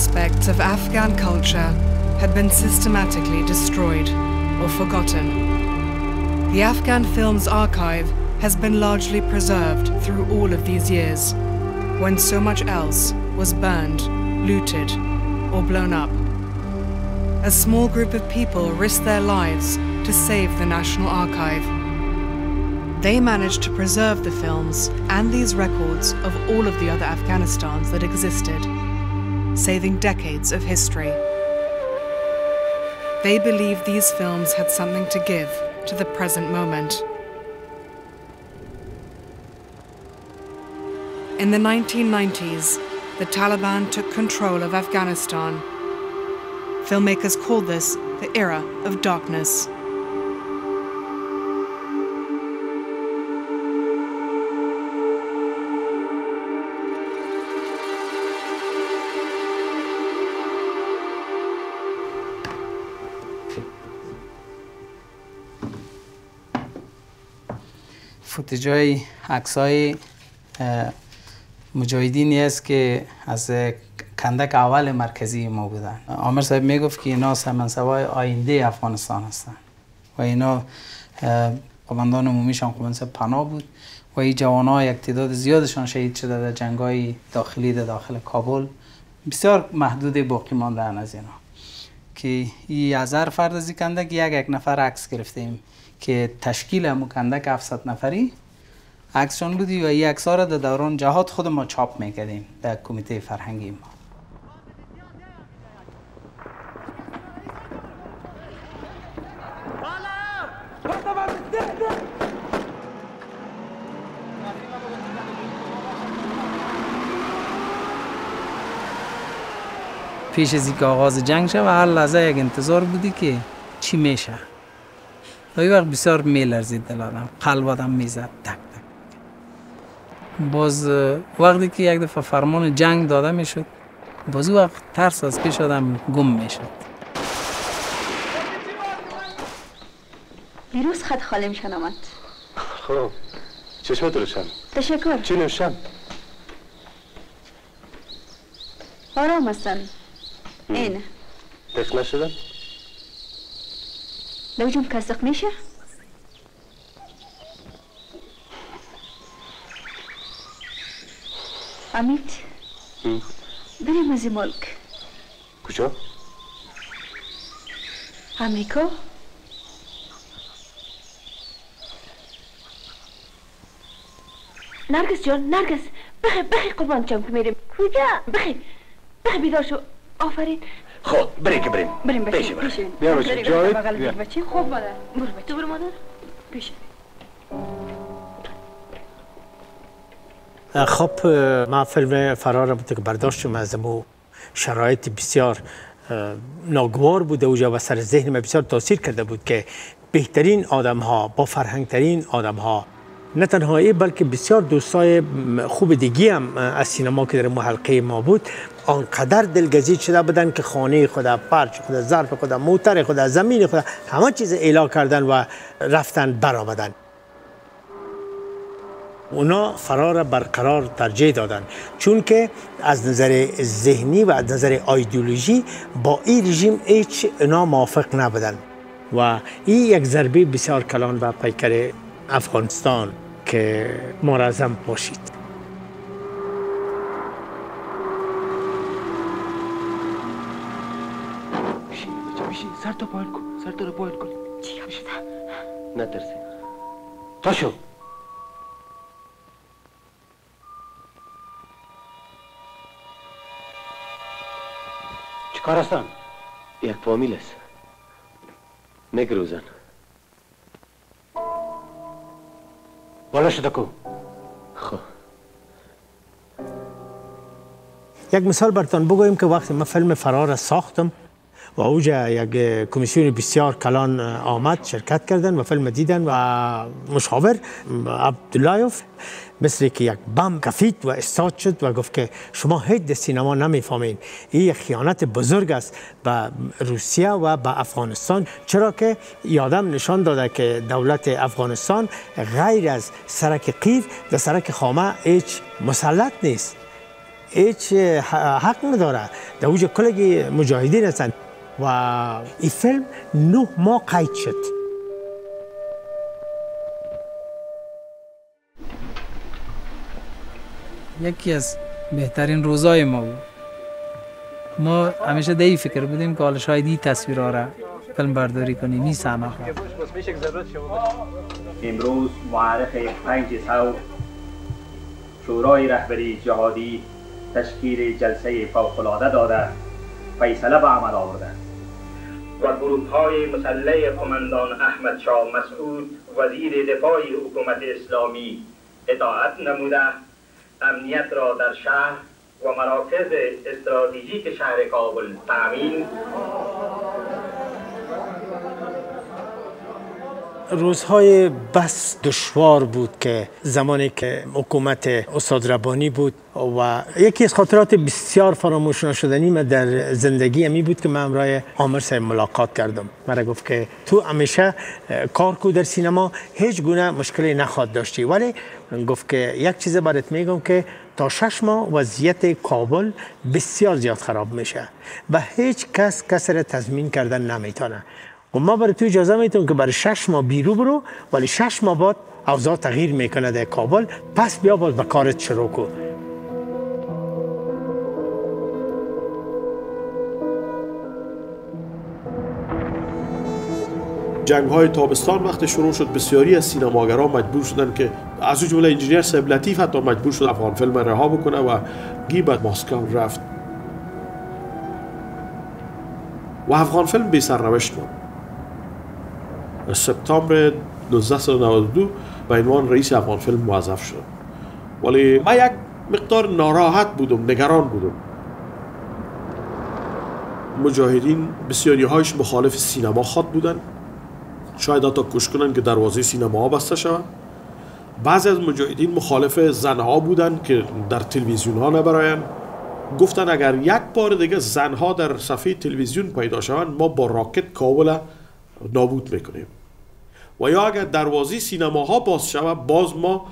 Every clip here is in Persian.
aspects of Afghan culture had been systematically destroyed or forgotten. The Afghan Films Archive has been largely preserved through all of these years, when so much else was burned, looted, or blown up. A small group of people risked their lives to save the National Archive. They managed to preserve the films and these records of all of the other Afghanistans that existed, saving decades of history. They believed these films had something to give to the present moment. In the 1990s, the Taliban took control of Afghanistan. Filmmakers called this the era of darkness. فوتیج های عکس های مجاهدینی است که از کندک اول مرکزی ما بودن. عامر صاحب می‌گفت که اینا سمنسوای آینده افغانستان هستن. و اینا قماندان عمومیشان قماندان پناه بود و این جوان ها یک تعداد زیادشان شهید شده در جنگ های داخلی در داخل کابل. بسیار محدود باقی ماندن از اینا. که این هزار فرد از کندک یک یک نفر عکس گرفتیم. که تشکیل همو کندک 700 نفری عکسشان بودی و این عکس را در دوران جهاد خود ما چاپ می‌کردیم در کمیته فرهنگی ما. پیش از اینکه آغاز جنگ شد و هر لحظه یک انتظار بودی که چی میشه؟ تا وقت بسیار میلرزید دل آدم قلب آدم می‌زد تک تک باز وقتی که یک دفعه فرمان جنگ داده می‌شد باز وقت ترس از پیش آدم گم می‌شد دیروز خط خالی میشن آمد خب چشمت روشن تشکر چی نوشن آرام هستن اینه دق نشدن لوجم کسق میشه امید هم. بریم از این ملک کجا امریکا نرگس جان نرگس بخی بخی قربان جان که میریم. کجا؟ بخی بخی بیدار شو. آفرین. خب بریم که بریم. بریم بچه بیا بچه. جاوید، بیا. خوب مادر برو. بچه تو برو مادر. پیش خب ما فیلم فرار بوده که برداشتم از مو شرایط بسیار ناگوار بوده اوجا و سر ذهن ما بسیار تاثیر کرده بود که بهترین آدم ها با فرهنگترین آدم ها نه تنها ای بلکه بسیار دوستای خوب دیگی هم از سینما که در مو حلقه ما بود آنقدر دلگزید شده بودن که خانه خدا پرچ خدا ظرف خدا موتر خدا زمین خدا همه چیز اعلا کردن و رفتن برآمدن اونا فرار برقرار ترجیح دادن. چون که از نظر ذهنی و از نظر ایدئولوژی با این رژیم هیچ اونا موافق نبودن. و این یک ضربه بسیار کلان به پیکر افغانستان که مرزم باشید. بشین یک فامیل است نگروزن بالا شده کو خب یک مثال برتان بگویم که وقتی من فیلم فرار را ساختم و اوجا یک کمیسیون بسیار کلان آمد شرکت کردن و فیلم دیدن و مشاور عبداللهیوف مثل که یک بم کفید و استاد شد و گفت که شما هیچ در سینما نمی‌فهمین. این خیانت بزرگ است به روسیه و به افغانستان. چرا که یادم نشان داده که دولت افغانستان غیر از سرک قیر و سرک خامه هیچ مسلط نیست. هیچ حق نداره. در اوج کلگی مجاهدین هستند. و این فیلم نه ماه قید شد. یکی از بهترین روزای ما بود. ما همیشه دی فکر بودیم که حالا شاید این تصویرها را فیلم برداری کنیم این صحنه امروز معرخ پنج سو شورای رهبری جهادی تشکیل جلسه فوقالعاده داده فیصله به عمل آورده. و گروه های مسلح قماندان احمد شاه مسعود وزیر دفاع حکومت اسلامی اطاعت نموده امنیت را در شهر و مراکز استراتژیک شهر کابل تامین روزهای بس دشوار بود که زمانی که حکومت استاد ربانی بود و یکی از خاطرات بسیار فراموش نشدنی من در زندگی امی بود که من امرای عامر صاحب ملاقات کردم. مرا گفت که تو همیشه کار کو در سینما هیچ گونه مشکلی نخواد داشتی. ولی گفت که یک چیز برات میگم که تا شش ماه وضعیت کابل بسیار زیاد خراب میشه و هیچ کس کس را تضمین کردن نمی‌تونه. و ما برای تو اجازه می‌تونم که برای شش ماه بیرو برو ولی شش ماه بعد اوضاع تغییر می‌کنه در کابل. پس بیا باز به کارت شروع کن. جنگ های تابستان وقتی شروع شد بسیاری از سینماگران مجبور شدن که از جمله انجینیر سب لطیف حتی مجبور شد افغان فیلم رها بکنه و گیبت مسکو رفت. و افغان فیلم بی سرنوشت بود. سپتامبر 1992 به عنوان رئیس افغان فیلم موظف شد. ولی ما یک مقدار ناراحت بودم نگران بودم. مجاهدین بسیاری هایش مخالف سینما خواد بودن. شاید حتی کش کنن که دروازه سینما ها بسته شود. بعضی از مجاهدین مخالف زنها بودن که در تلویزیون ها نبراین گفتن اگر یک بار دیگه زنها در صفحه تلویزیون پیدا شوند ما با راکت کابل نابود می‌کنیم. و یا اگر دروازه سینما ها باز شود باز ما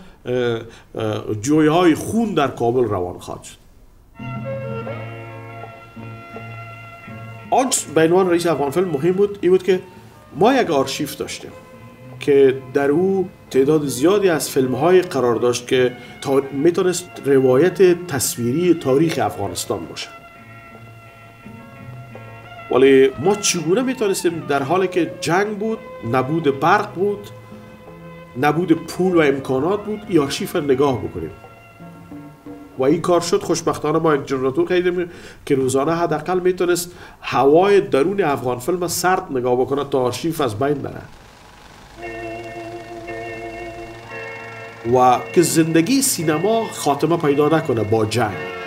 جوی های خون در کابل روان خواهد شد. آنچه به عنوان رئیس افغان فیلم مهم بود این بود که ما یک آرشیف داشتیم که در او تعداد زیادی از فیلم های قرار داشت که می‌تونست روایت تصویری تاریخ افغانستان باشه ولی ما چگونه می‌تونستیم در حالی که جنگ بود نبود برق بود نبود پول و امکانات بود ای آرشیف نگاه بکنیم. و این کار شد خوشبختانه ما یک جنراتور خریدیم که روزانه حداقل می‌تونست هوای درون افغان فیلم سرد نگاه بکنه تا آرشیف از بین بره. و که زندگی سینما خاتمه پیدا نکنه با جنگ.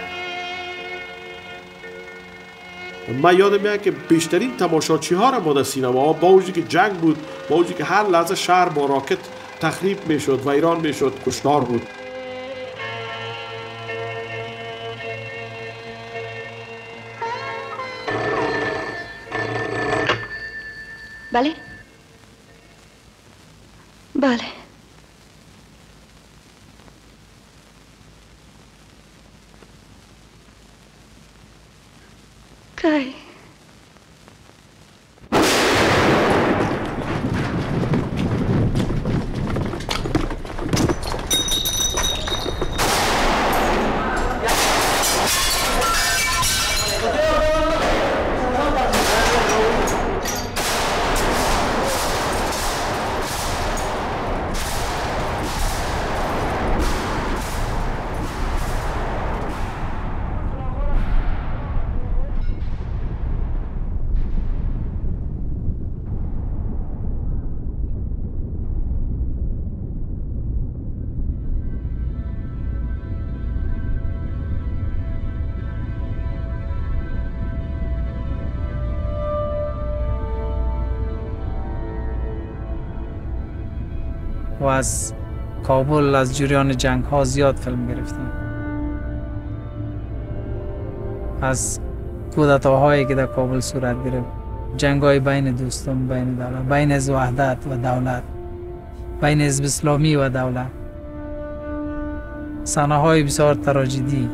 من یادم میاد که بیشترین تماشاچی ها را ما در سینما با وجودی که جنگ بود با وجودی که هر لحظه شهر با راکت تخریب می‌شد و ایران می‌شد کشتار بود. بله؟ و از کابل از جریان جنگ ها زیاد فیلم گرفتیم از کودتاهایی که در کابل صورت گرفت جنگ های بین دوستان بین دولت بین از وحدت و دولت بین از اسلامی و دولت. صحنه های بسیار تراجدی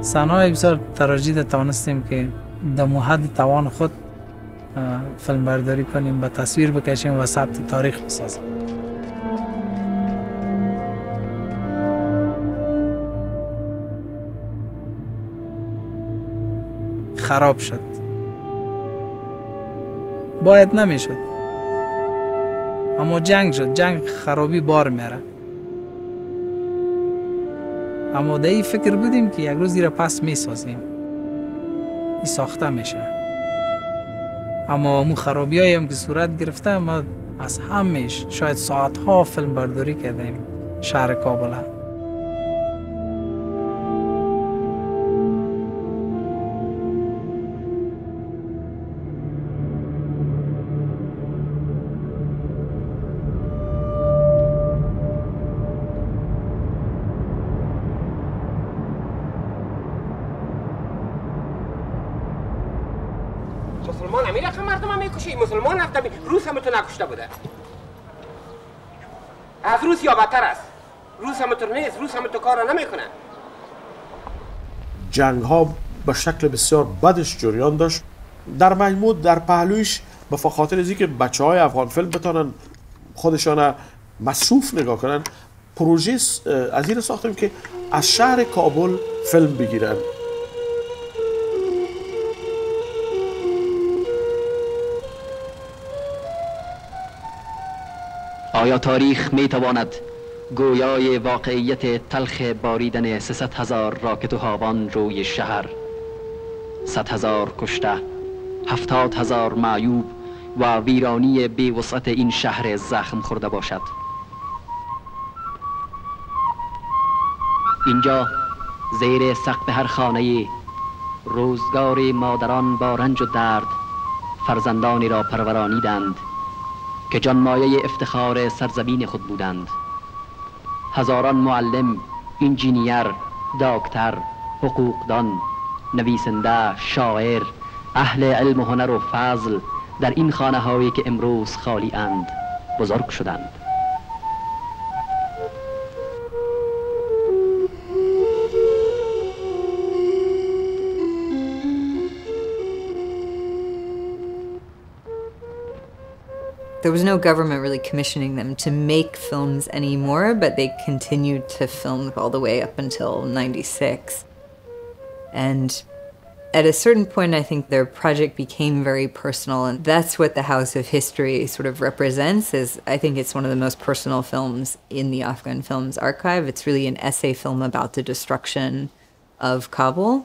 صحنه های بسیار تراژدی توانستیم که در محد توان خود فیلم برداری کنیم و تصویر بکشیم و ثبت تاریخ بسازیم. خراب شد. باید نمی‌شد. اما جنگ شد جنگ خرابی بار میره اما در فکر بودیم که یک روز زیر پس می‌سازیم. این ساخته میشه. اما مو خرابی هم که صورت گرفته ما از همش شاید ساعت ها فیلم برداری کردیم شهر کابل نکشته بوده. از روس یا بدتر است. روس هم تو نیست. روس هم تو کار نمی‌کنه. جنگ ها به شکل بسیار بدش جریان داشت. در مجموع در پهلویش به خاطر از که بچه های افغان فیلم بتانن خودشان مصروف نگاه کنن پروژه از این ساختیم که از شهر کابل فیلم بگیرن. آیا تاریخ می تواند گویای واقعیت تلخ باریدن سیصد هزار راکت و هاوان روی شهر صد هزار کشته هفتاد هزار معیوب و ویرانی بی وسعت این شهر زخم خورده باشد؟ اینجا زیر سقف هر خانه روزگار مادران با رنج و درد فرزندانی را پرورانیدند که جانمایه افتخار سرزمین خود بودند. هزاران معلم، انجینیر، داکتر، حقوقدان، نویسنده، شاعر، اهل علم و هنر و فضل در این خانه هایی که امروز خالی اند بزرگ شدند. There was no government really commissioning them to make films anymore, but they continued to film all the way up until 96. And at a certain point, I think their project became very personal, and that's what the House of History sort of represents. Is I think it's one of the most personal films in the Afghan Films Archive. It's really an essay film about the destruction of Kabul,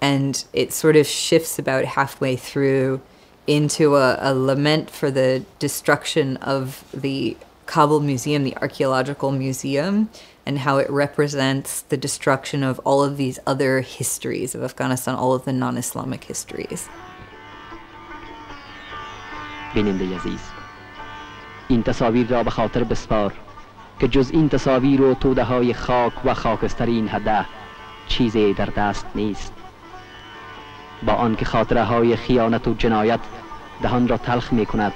and it sort of shifts about halfway through into a, a lament for the destruction of the Kabul Museum, the archaeological museum, and how it represents the destruction of all of these other histories of Afghanistan, all of the non Islamic histories. بیننده عزیز این تصاویر را به خاطر بسپار که جز این تصاویر و توده های خاک و خاکستر این هده چیزی در دست نیست با آنکه خاطره های خیانت و جنایت دهان را تلخ می کند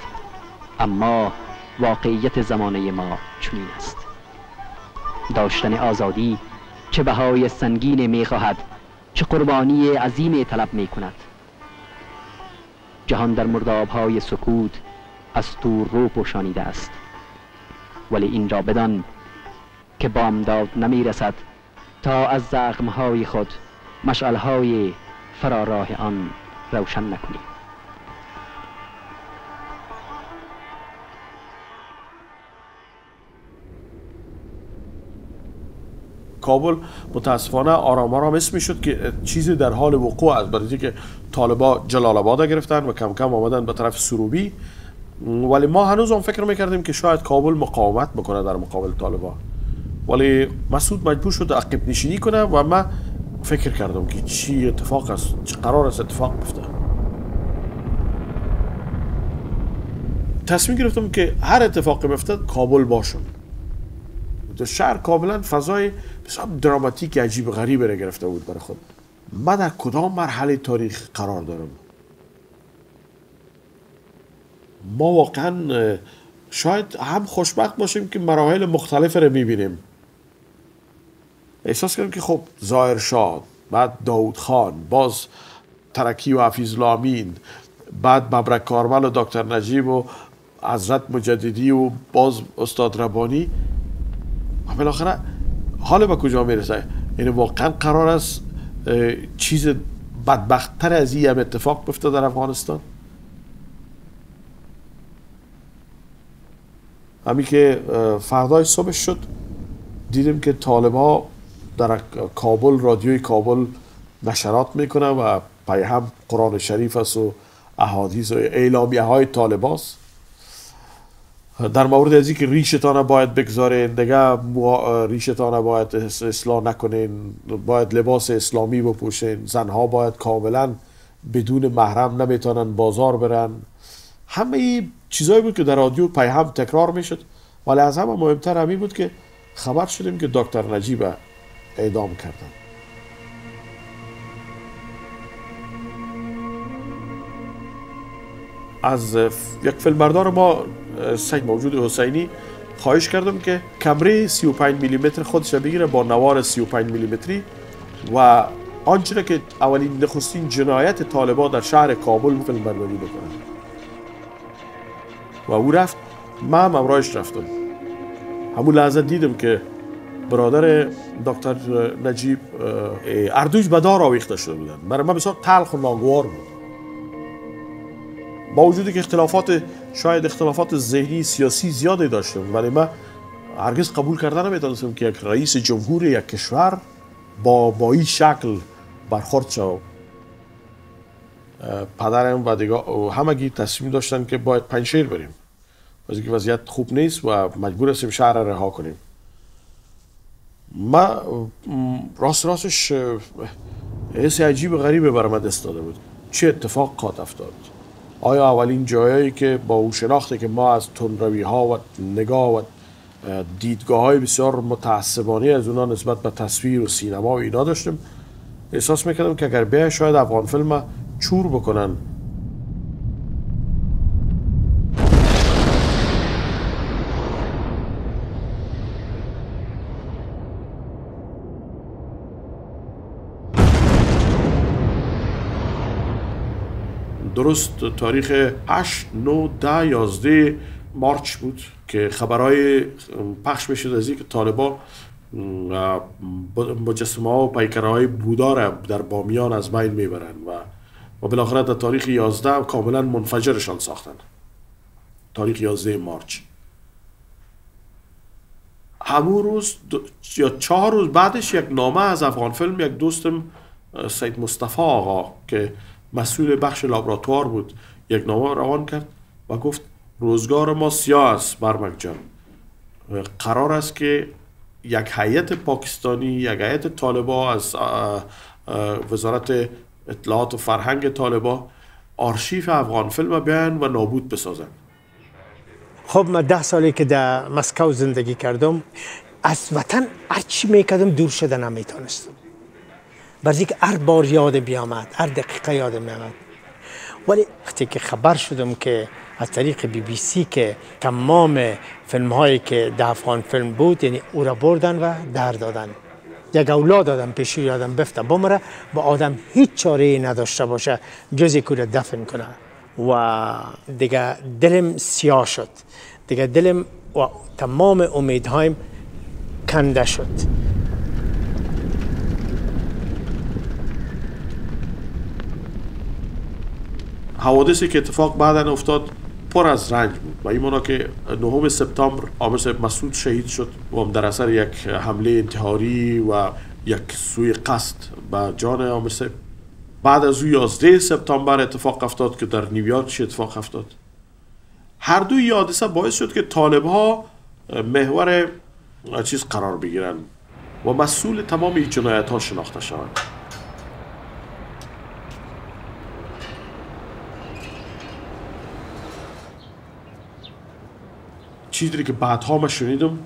اما واقعیت زمانه ما چنین است. داشتن آزادی چه بهای سنگین می خواهد چه قربانی عظیم طلب می کند. جهان در مرداب های سکوت از تو رو پوشانیده است. ولی این را بدان که بامداد نمی رسد تا از زخم های خود مشعل های فراراه آن روشن نکنیم کابل متاسفانه آرام آرام اسم می‌شد که چیزی در حال وقوع است. برای که طالبا جلال آباد گرفتن و کم کم آمدن به طرف سروبی. ولی ما هنوز هم فکر می‌کردیم که شاید کابل مقاومت بکنه در مقابل طالبا ولی مسعود مجبور شد عقب نشینی کنه و من فکر کردم که چی اتفاق است چه قرار است اتفاق بفته تصمیم گرفتم که هر اتفاقی بفته کابل باشم. شهر کاملا فضای بسیار دراماتیک عجیب غریب را گرفته بود برای خود. من در کدام مرحله تاریخ قرار دارم؟ ما واقعا شاید هم خوشبخت باشیم که مراحل مختلف رو می‌بینیم. احساس کنیم که خب ظاهر شاد بعد داود خان باز ترکی و حفیظ لامین بعد مبرک کارمل و دکتر نجیب و حضرت مجددی و باز استاد ربانی. و بالاخره حال به کجا می‌رسه؟ یعنی واقعا قرار است چیز بدبختتر از این هم اتفاق بفته در افغانستان؟ همین که فردای صبح شد دیدیم که طالبا در کابل رادیوی کابل نشرات می‌کنه و پای هم قرآن شریف است و احادیث و اعلامیه های طالباست در مورد از که ریشتان باید بگذارین دیگه ریشتان باید اصلاح نکنین باید لباس اسلامی بپوشین زنها باید کاملا بدون محرم نمی‌تونن بازار برن. همه ای چیزایی بود که در رادیو پای هم تکرار می‌شد. ولی از همه مهمتر همین بود که خبر شدیم که دکتر نجیب اعدام کردن از یک فیلمبردار ما سید موجود حسینی خواهش کردم که کمره 35 میلیمتر خودش بگیره با نوار 35 میلیمتری و آنچه که اولین نخستین جنایت طالبا در شهر کابل فیلم برداری بکنه. و او رفت من هم امرایش رفتم. همون لحظه دیدم که برادر دکتر نجیب اردوش به دار آویخته شده بودن. برای من بسیار تلخ و ناگوار بود. با وجودی که اختلافات شاید اختلافات ذهنی سیاسی زیادی داشتم ولی من هرگز قبول کردن نمی‌تونستم که یک رئیس جمهور یک کشور با با این شکل برخورد شد پدرم و دیگه همگی تصمیم داشتن که باید پنشیر بریم. از اینکه وضعیت خوب نیست و مجبور هستیم شهر رها کنیم. ما راست راستش حس عجیب غریبه برای من دست داده بود. چه اتفاق افتاد؟ آیا اولین جایی که با او شناخته که ما از تندروی ها و نگاه و دیدگاه های بسیار متعصبانه از اونا نسبت به تصویر و سینما و اینا داشتیم احساس می‌کردم که اگر بیای شاید افغان فیلم چور بکنن. درست تاریخ 8 9 10 11 مارچ بود که خبرهای پخش بشد از که طالبا مجسمه و پیکره های بودا در بامیان از بین می‌برن و و بالاخره در تاریخ 11 کاملا منفجرشان ساختن. تاریخ 11 مارچ. همون روز یا چهار روز بعدش یک نامه از افغان فیلم یک دوستم سید مصطفی آقا که مسئول بخش لابراتوار بود. یک نامه روان کرد و گفت روزگار ما سیاه است برمک جان. قرار است که یک هیئت پاکستانی یک هیئت طالبا از وزارت اطلاعات و فرهنگ طالبا آرشیف افغان فیلم بیان و نابود بسازن خب من ده سالی که در مسکو زندگی کردم از وطن هرچی می‌کردم دور شده نمی‌تونستم برزی که هر بار یاد بیامد هر دقیقه یاد میامد ولی وقتی که خبر شدم که از طریق بی بی سی که تمام فیلم هایی که در افغان فیلم بود یعنی او را بردن و در دادن. یک اولاد آدم پیشی آدم بفته بمره با آدم هیچ چاره ای نداشته باشه جزی که دفن کنه. و دیگه دلم سیاه شد. دیگه دلم و تمام امیدهایم کنده شد. حوادثی که اتفاق بعدا افتاد پر از رنج بود. و این که 9 سپتامبر عامر صاحب مسعود شهید شد و در اثر یک حمله انتحاری و یک سوی قصد به جان عامر بعد از او 11 سپتامبر اتفاق افتاد که در نیویورک اتفاق افتاد. هر دوی حادثه باعث شد که طالب ها محور چیز قرار بگیرن و مسئول تمام این جنایت ها شناخته شوند. چیزی که بعدها من شنیدم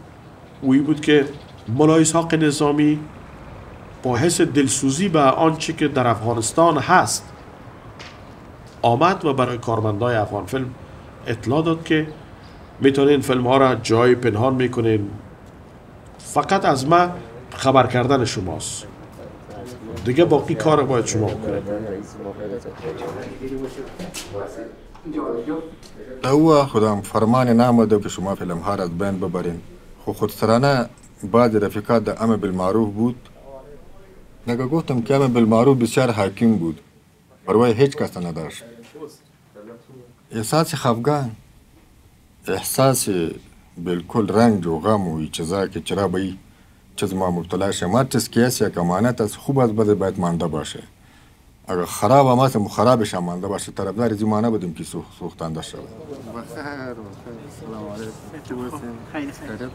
اوی بود که ملای حق نظامی با حس دلسوزی به آنچه که در افغانستان هست آمد و برای کارمندای افغان فیلم اطلاع داد که می‌تونین فیلم ها را جای پنهان می‌کنین. فقط از ما خبر کردن شماست. دیگه باقی کار باید شما بکنید. ئەوە خوددام فەرمانی نامەدە کە شما فلم هارت بێن ببەرین خو خودسرانە بعضی ڕفیقات دە ئەمە بالمعروف بود. نەگە گوتم کەمە بالمعروف بسیار حاکیم بود. بەروای هیچ کەسە نەداشت ئێساسی خەفگان احساسی بالکل رنج و غم و چیزاکە چرا بەی چ زما مبتلا شەما چسکیاسێک ئەمانەت ئەس خوب بەدە باید ماندە باشێت اگر خراب هم هست خرابش هم مانده باشه طرفدار زمانه بودیم که سوخ سوختنده شود بخیر سلام علیکم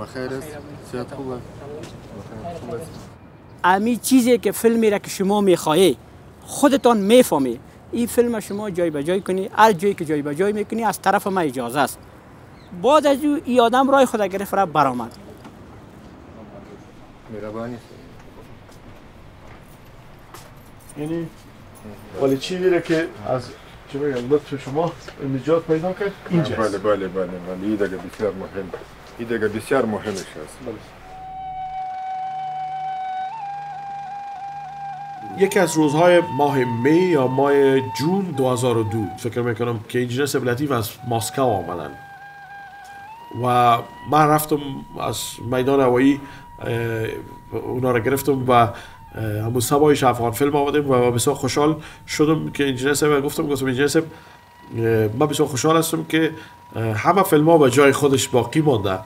بخیر است خوبه امی چیزی که فیلمی را که شما می‌خواهی خودتان می‌فهمی این فیلم شما جای به جای کنی هر جایی که جای به جای می‌کنی از طرف ما اجازه است بعد از او ای آدم رای خود گرفت را برآمد مهربانی یعنی ولی چی میره که از چه بگم لطف شما نجات پیدا کرد؟ اینجاست. بله بله بله بله این دیگه بسیار مهم. این دیگه بسیار مهمش است یکی از روزهای ماه می یا ماه جون 2002 فکر می‌کنم که انجینر سبلتیف از ماسکو آمدن. و من رفتم از میدان هوایی اونا رو گرفتم و همون سبایش افغان فیلم آمدیم و بسیار خوشحال شدم که انجینر سب گفتم گفتم انجینر سب من بسیار خوشحال هستم که همه فیلم ها به جای خودش باقی مانده.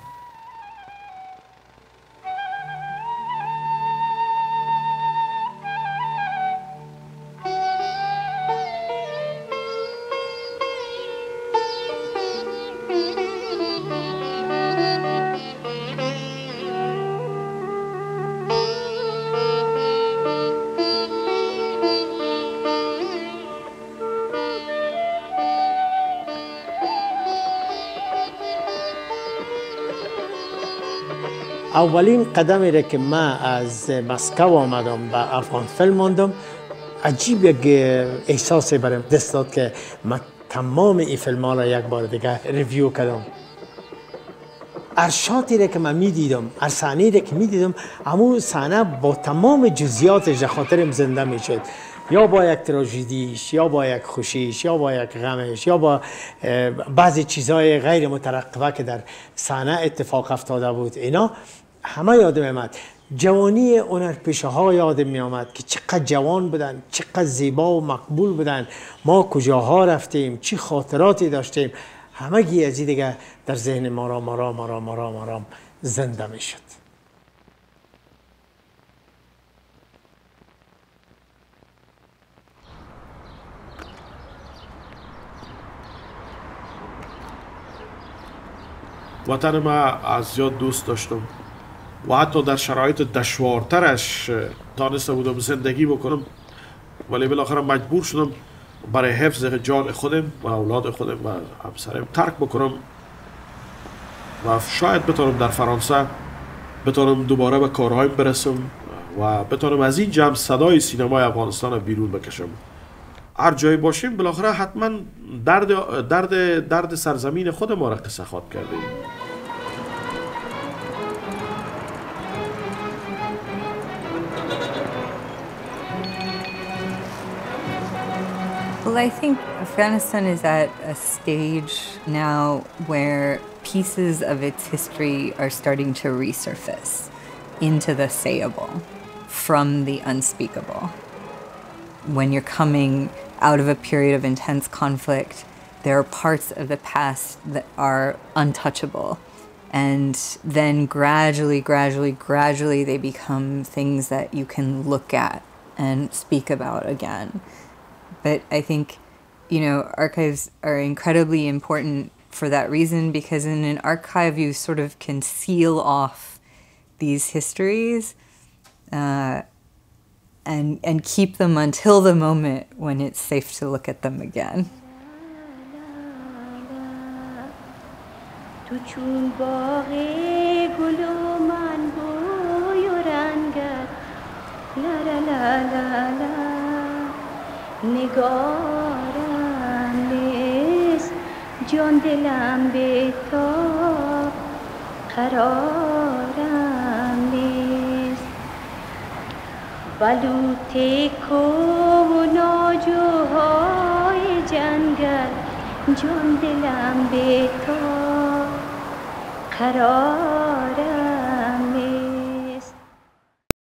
اولین قدمی را که من از مسکو آمدم به فیلم ماندم. عجیب یک احساسی برام دست داد که من تمام این فیلم ها را یک بار دیگه ریویو کردم. ارشاتی را که من می دیدم هر را که می دیدم همون صحنه با تمام جزئیاتش خاطرم زنده می شد یا با یک تراژدیش یا با یک خوشیش یا با یک غمش یا با بعضی چیزهای غیر مترقبه که در صحنه اتفاق افتاده بود اینا همه یادم آمد. جوانی هنرپیشه ها یادم می آمد که چقدر جوان بودن چقدر زیبا و مقبول بودن. ما کجاها رفتیم چی خاطراتی داشتیم. همه گی از دیگه در ذهن ما را ما را ما را ما را ما را زنده می شد. وطن ما از زیاد دوست داشتم. و حتی در شرایط دشوارترش تانسته بودم زندگی بکنم. ولی بالاخره مجبور شدم برای حفظ جان خودم و اولاد خودم و همسرم ترک بکنم. و شاید بتونم در فرانسه بتونم دوباره به کارهایم برسم و بتونم از این جمع صدای سینمای افغانستان رو بیرون بکشم. هر جایی باشیم بالاخره حتما درد درد درد سرزمین خود ما را قصه خواد کرده Well, I think Afghanistan is at a stage now where pieces of its history are starting to resurface into the sayable from the unspeakable. When you're coming out of a period of intense conflict, there are parts of the past that are untouchable. And then gradually, gradually, gradually, they become things that you can look at and speak about again But I think, you know, archives are incredibly important for that reason because in an archive, you sort of can seal off these histories uh, and, and keep them until the moment when it's safe to look at them again. تو چون باغ گل و من بوی و رنگت لا لا لا لا لا نگارم نیست جان دلم به تا قرارم نیست. بلوط کو و ناجوهای جنگل جان دلم به تو قرار